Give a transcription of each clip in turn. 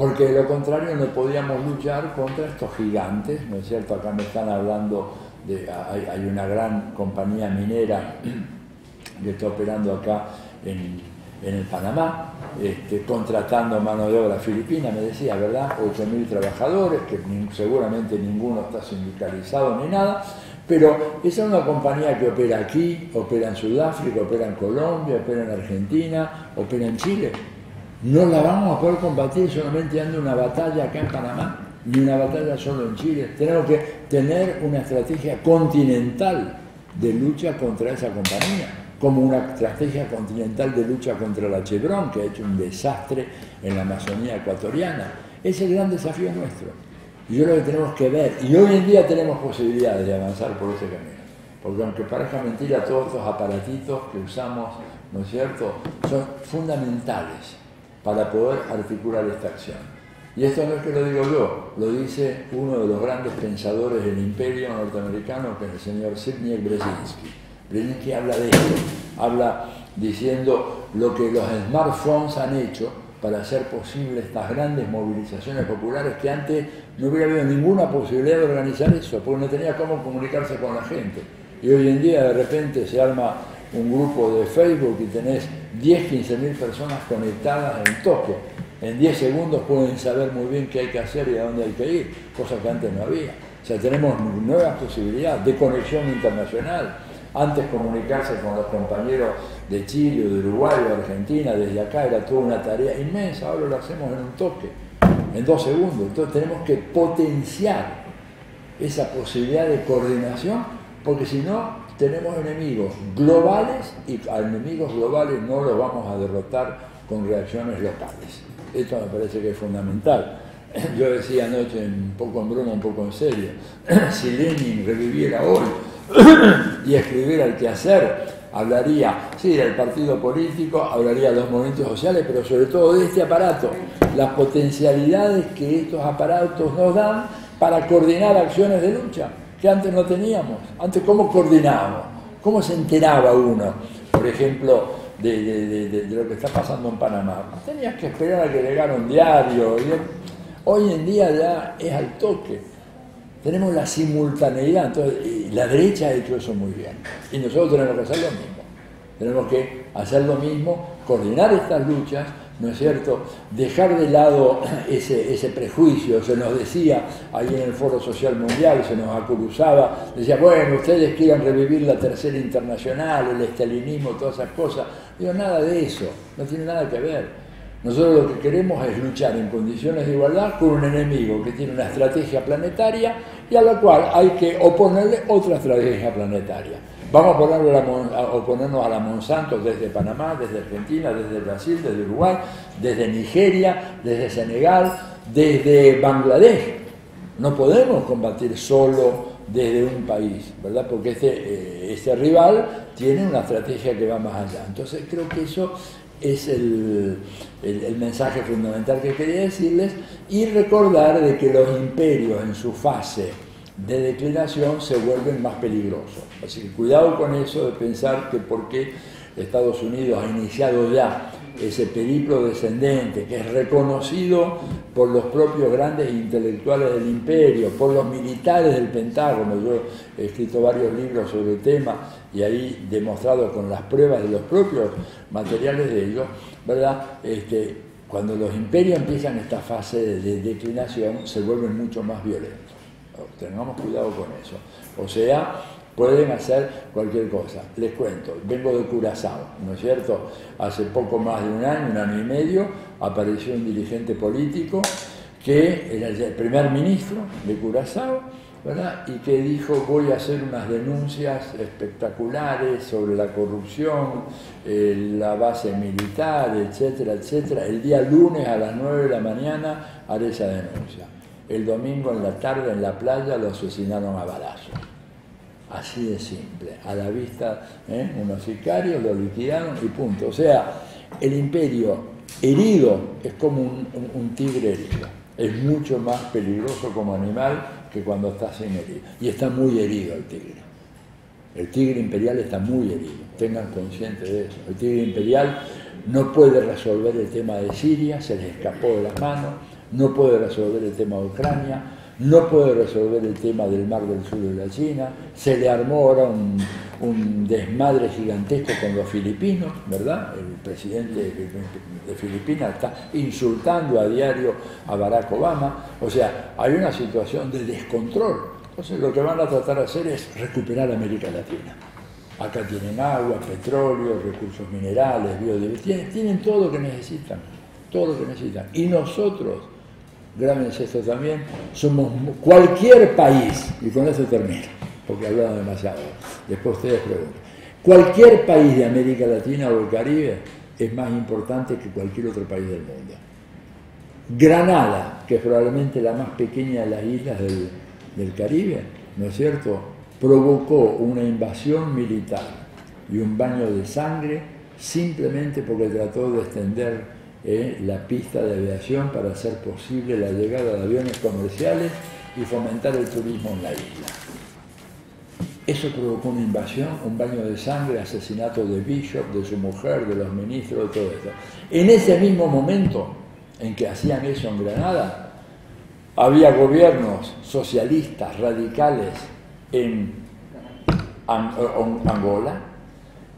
porque de lo contrario no podíamos luchar contra estos gigantes, ¿no es cierto? Acá me están hablando de, hay, una gran compañía minera que está operando acá en, el Panamá, este, contratando mano de obra filipina, me decía, ¿verdad? 8.000 trabajadores, que seguramente ninguno está sindicalizado ni nada, pero esa es una compañía que opera aquí, opera en Sudáfrica, opera en Colombia, opera en Argentina, opera en Chile. No la vamos a poder combatir solamente dando una batalla acá en Panamá, ni una batalla solo en Chile. Tenemos que tener una estrategia continental de lucha contra esa compañía, como una estrategia continental de lucha contra la Chevron, que ha hecho un desastre en la Amazonía ecuatoriana. Es el gran desafío nuestro. Y yo creo que tenemos que ver, y hoy en día tenemos posibilidades de avanzar por ese camino. Porque aunque parezca mentira, todos estos aparatitos que usamos, ¿no es cierto?, son fundamentales para poder articular esta acción. Y esto no es que lo digo yo, lo dice uno de los grandes pensadores del imperio norteamericano, que es el señor Sidney Brzezinski. Brzezinski habla de esto, habla diciendo lo que los smartphones han hecho para hacer posible estas grandes movilizaciones populares que antes no hubiera habido ninguna posibilidad de organizar eso, porque no tenía cómo comunicarse con la gente. Y hoy en día de repente se arma un grupo de Facebook y tenés 10, 15 mil personas conectadas en toque. En 10 segundos pueden saber muy bien qué hay que hacer y a dónde hay que ir, cosa que antes no había. O sea, tenemos nuevas posibilidades de conexión internacional. Antes comunicarse con los compañeros de Chile, de Uruguay, de Argentina, desde acá era toda una tarea inmensa, ahora lo hacemos en un toque, en dos segundos. Entonces tenemos que potenciar esa posibilidad de coordinación, porque si no, tenemos enemigos globales y a enemigos globales no los vamos a derrotar con reacciones locales. Esto me parece que es fundamental. Yo decía anoche, un poco en broma, un poco en serio, si Lenin reviviera hoy y escribiera el quehacer, hablaría, sí, del partido político, hablaría de los movimientos sociales, pero sobre todo de este aparato, las potencialidades que estos aparatos nos dan para coordinar acciones de lucha que antes no teníamos. Antes, ¿cómo coordinábamos? ¿Cómo se enteraba uno, por ejemplo, de, lo que está pasando en Panamá? Tenías que esperar a que llegara un diario. Hoy en día ya es al toque tenemos la simultaneidad. Entonces, la derecha ha hecho eso muy bien. Y nosotros tenemos que hacer lo mismo. Tenemos que hacer lo mismo, coordinar estas luchas, ¿no es cierto? Dejar de lado ese, ese prejuicio. Se nos decía ahí en el Foro Social Mundial, se nos acusaba, decía, bueno, ustedes quieren revivir la tercera internacional, el estalinismo, todas esas cosas. Digo, nada de eso, no tiene nada que ver. Nosotros lo que queremos es luchar en condiciones de igualdad con un enemigo que tiene una estrategia planetaria y a la cual hay que oponerle otra estrategia planetaria. Vamos a, oponernos a la Monsanto desde Panamá, desde Argentina, desde Brasil, desde Uruguay, desde Nigeria, desde Senegal, desde Bangladesh. No podemos combatir solo desde un país, ¿verdad? Porque este, eh, este rival tiene una estrategia que va más allá. Entonces creo que eso es el, mensaje fundamental que quería decirles y recordar de que los imperios en su fase de declinación se vuelven más peligrosos. Así que cuidado con eso de pensar que porque Estados Unidos ha iniciado ya ese periplo descendente que es reconocido por los propios grandes intelectuales del imperio, por los militares del Pentágono. Yo he escrito varios libros sobre el tema y ahí demostrado con las pruebas de los propios materiales de ellos, ¿verdad? Este, cuando los imperios empiezan esta fase de declinación se vuelven mucho más violentos. Tengamos cuidado con eso. O sea, pueden hacer cualquier cosa. Les cuento, vengo de Curazao, ¿no es cierto? Hace poco más de un año, un año y medio, apareció un dirigente político que era el primer ministro de Curazao, ¿verdad? y que dijo voy a hacer unas denuncias espectaculares sobre la corrupción, eh, la base militar, etcétera, etcétera. El día lunes a las 9 de la mañana haré esa denuncia. El domingo en la tarde en la playa lo asesinaron a balazos. Así de simple. A la vista, ¿eh? unos sicarios lo liquidaron y punto. O sea, el imperio herido es como un, tigre herido. Es mucho más peligroso como animal que cuando está sin herido. Y está muy herido el tigre. El tigre imperial está muy herido. Tengan consciente de eso. El tigre imperial no puede resolver el tema de Siria, se les escapó de las manos no puede resolver el tema de Ucrania, no puede resolver el tema del mar del sur de la China, se le armó ahora un, desmadre gigantesco con los filipinos, ¿verdad? El presidente de Filipinas está insultando a diario a Barack Obama, o sea, hay una situación de descontrol. Entonces lo que van a tratar de hacer es recuperar América Latina. Acá tienen agua, petróleo, recursos minerales, biodiversidad, tienen, todo lo que necesitan, todo lo que necesitan. Y nosotros, grábense esto también, somos cualquier país, y con eso termino, porque he hablado demasiado, después ustedes preguntan, cualquier país de América Latina o el Caribe es más importante que cualquier otro país del mundo. Granada, que es probablemente la más pequeña de las islas del, del Caribe, ¿no es cierto?, provocó una invasión militar y un baño de sangre simplemente porque trató de extender eh, la pista de aviación para hacer posible la llegada de aviones comerciales y fomentar el turismo en la isla. Eso provocó una invasión, un baño de sangre, asesinato de Bishop, de su mujer, de los ministros, de todo esto. En ese mismo momento en que hacían eso en Granada, había gobiernos socialistas, radicales, en Angola,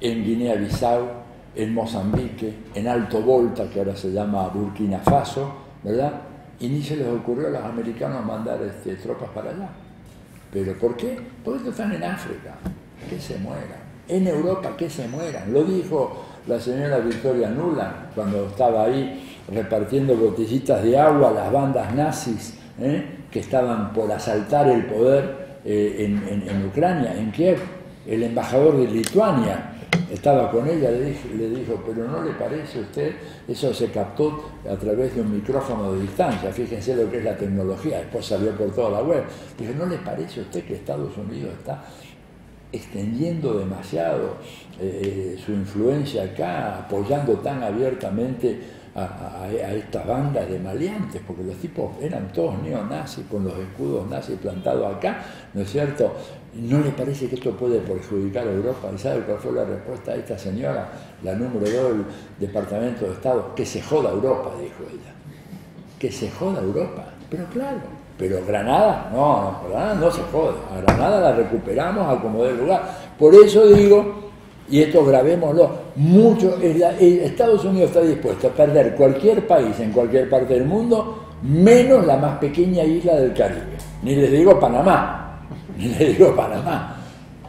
en Guinea-Bissau, en Mozambique, en Alto Volta, que ahora se llama Burkina Faso, ¿verdad? Y ni se les ocurrió a los americanos mandar este, tropas para allá. ¿Pero por qué? Porque están en África, que se mueran. En Europa, que se mueran. Lo dijo la señora Victoria Nuland cuando estaba ahí repartiendo botellitas de agua a las bandas nazis ¿eh? que estaban por asaltar el poder eh, en, Ucrania, en Kiev, el embajador de Lituania estaba con ella, le, le dijo, pero ¿no le parece a usted? Eso se captó a través de un micrófono de distancia, fíjense lo que es la tecnología, después salió por toda la web. Dijo, ¿no le parece a usted que Estados Unidos está extendiendo demasiado eh, su influencia acá, apoyando tan abiertamente a, estas bandas de maleantes, porque los tipos eran todos neonazis con los escudos nazis plantados acá, ¿no es cierto? ¿No le parece que esto puede perjudicar a Europa? ¿Y sabe cuál fue la respuesta de esta señora, la número 2 del Departamento de Estado? Que se joda Europa, dijo ella. Que se joda Europa. Pero claro, pero Granada, no, no, Granada no se jode. A Granada la recuperamos a como dé lugar. Por eso digo y esto grabémoslo, mucho, Estados Unidos está dispuesto a perder cualquier país en cualquier parte del mundo, menos la más pequeña isla del Caribe. Ni les digo Panamá, ni les digo Panamá.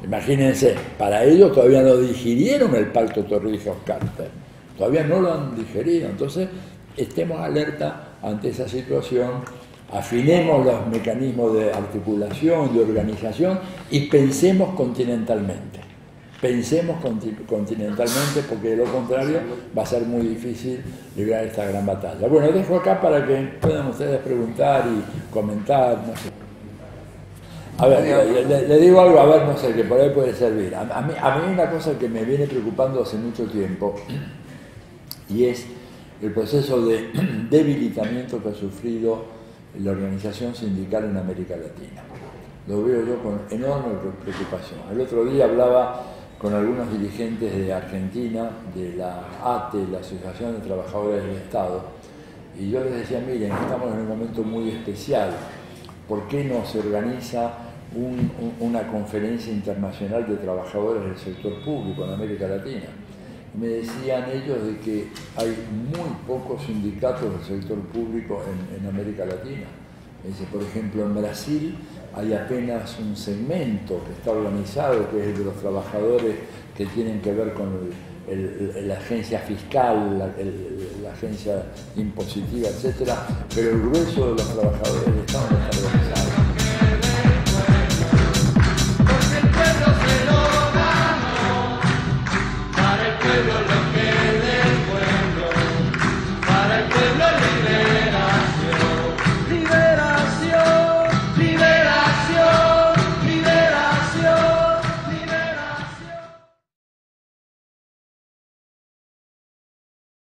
Imagínense, para ellos todavía no digirieron el pacto Torrijos-Carter, todavía no lo han digerido. Entonces, estemos alerta ante esa situación, afinemos los mecanismos de articulación, de organización y pensemos continentalmente pensemos continentalmente porque de lo contrario va a ser muy difícil librar esta gran batalla. Bueno, dejo acá para que puedan ustedes preguntar y comentar. No sé. A ver, le, digo algo, a ver, no sé, que por ahí puede servir. A, mí, a mí una cosa que me viene preocupando hace mucho tiempo y es el proceso de debilitamiento que ha sufrido la organización sindical en América Latina. Lo veo yo con enorme preocupación. El otro día hablaba con algunos dirigentes de Argentina, de la ATE, la Asociación de Trabajadores del Estado, y yo les decía, miren, estamos en un momento muy especial, ¿por qué no se organiza una conferencia internacional de trabajadores del sector público en América Latina? me decían ellos de que hay muy pocos sindicatos del sector público en, América Latina. por ejemplo, en Brasil hay apenas un segmento que está organizado, que es el de los trabajadores que tienen que ver con la agencia fiscal, la, agencia impositiva, etc. Pero el grueso de los trabajadores del Estado no está organizado.